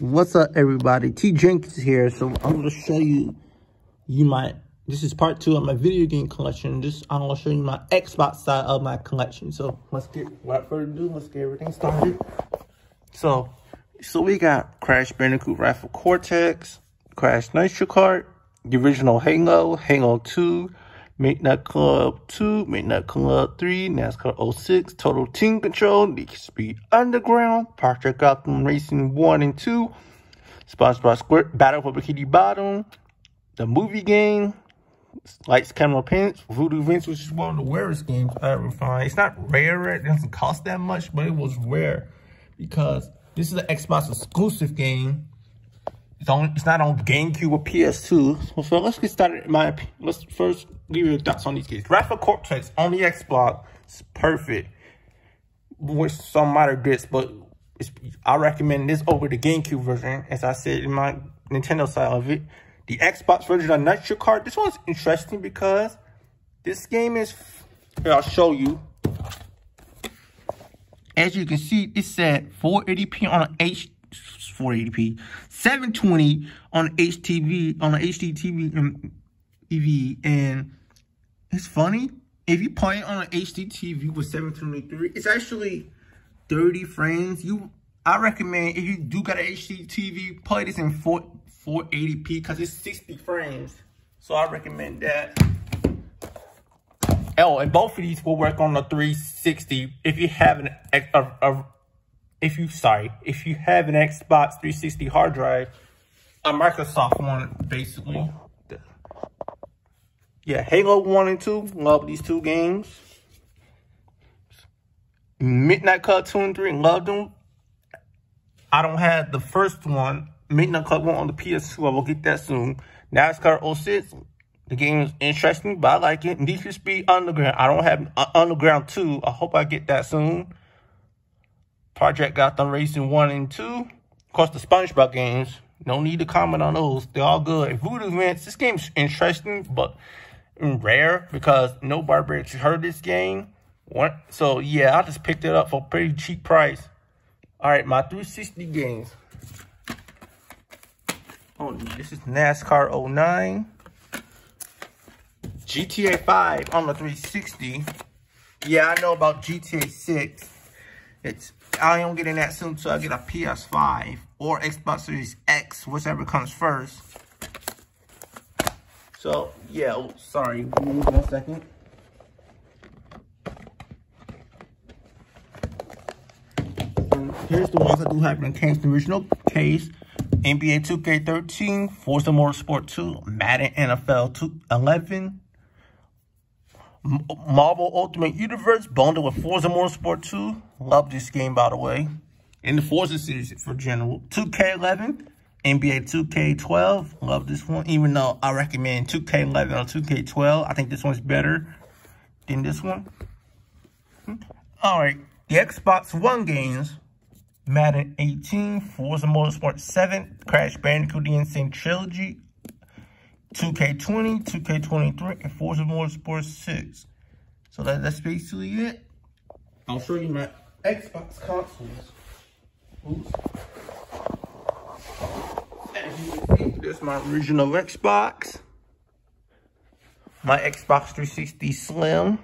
What's up, everybody? T Jenkins here. So I'm gonna show you, you might. This is part two of my video game collection. This I'm gonna show you my Xbox side of my collection. So let's get without further ado, let's get everything started. So, so we got Crash Bandicoot Wrath of Cortex, Crash Nitro Kart, the original Halo, Halo 2, Midnight Club 2, Midnight Club 3, NASCAR 06, Total Team Control, Need Speed Underground, Project Gotham Racing 1 and 2, SpongeBob Square, Battle for Bikini Bottom, the movie game, Lights, Camera, Pants, Voodoo Vince, which is one of the rarest games I ever find. It's not rare, it doesn't cost that much, but it was rare because this is an Xbox exclusive game it's on. It's not on GameCube or PS2. So, so let's get started. My let's first give you thoughts on these games. Wrath of Cortex on the Xbox perfect with some minor bits, but I recommend this over the GameCube version. As I said in my Nintendo side of it, the Xbox version of Nitro Kart. This one's interesting because this game is. Here, I'll show you. As you can see, it said 480p on an H 480p, 720 on HTV on an HDTV EV, um, and it's funny if you play on an HD TV with 723, it's actually 30 frames. You, I recommend if you do got an HDTV, play this in 4 480p because it's 60 frames. So I recommend that. Oh, and both of these will work on the 360 if you have an, a, a, if you, sorry, if you have an Xbox 360 hard drive, a Microsoft one, basically. Yeah, Halo 1 and 2, love these two games. Midnight Club 2 and 3, love them. I don't have the first one, Midnight Club 1 on the PS2, I will get that soon. NASCAR 06, the game is interesting, but I like it. Need for Speed Underground, I don't have uh, Underground 2, I hope I get that soon. Project Gotham Racing 1 and 2. Of course, the SpongeBob games. No need to comment on those. They're all good. Voodoo Vince, this game's interesting, but rare because no barbarians heard this game. So, yeah, I just picked it up for a pretty cheap price. All right, my 360 games. Oh, this is NASCAR 09. GTA 5 on the 360. Yeah, I know about GTA 6. It's I don't get in that soon so I get a PS5 or Xbox Series X, whichever comes first. So, yeah, oh, sorry, one second. Um, here's the ones I do have in case, the original case. NBA 2K13, Forza Motorsport 2, Madden NFL 2, 11, Marvel Ultimate Universe bundled with Forza Motorsport 2. Love this game, by the way. In the Forza series for general. 2K11, NBA 2K12. Love this one, even though I recommend 2K11 or 2K12. I think this one's better than this one. Hmm. All right, the Xbox One games. Madden 18, Forza Motorsport 7, Crash Bandicoot The N. Sane Trilogy, 2K20, 2K23, and Forza Motorsport 6. So that, that's basically it. I'll show you my Xbox consoles. Oops. As you can see, my original Xbox. My Xbox 360 Slim.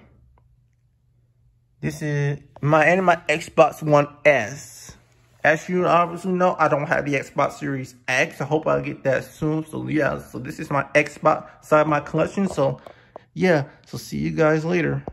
This is my and my Xbox One S. As you obviously know, I don't have the Xbox Series X. I hope I get that soon. So yeah, so this is my Xbox side of my collection. So yeah, so see you guys later.